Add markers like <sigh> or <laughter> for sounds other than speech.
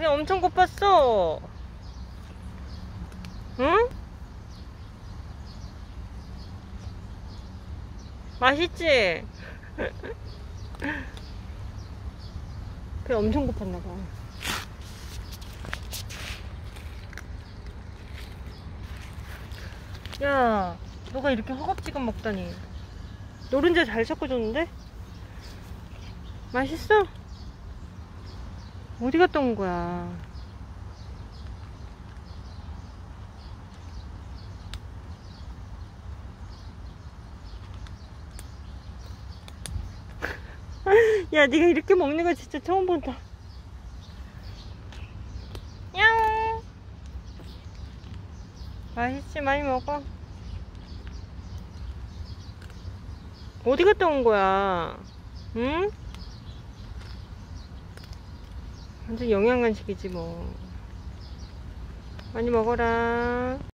배 엄청 고팠어. 응? 맛있지? <laughs> 배 엄청 고팠나봐. 야, 너가 이렇게 허겁지겁 먹다니. 노른자 잘 섞어줬는데? 맛있어? 어디 갔다 온 거야? <laughs> 야, 네가 이렇게 먹는 거 진짜 처음 본다. 냥. 맛있지, 많이 먹어. 어디 갔다 온 거야? 응? 완전 영양간식이지 뭐. 많이 먹어라.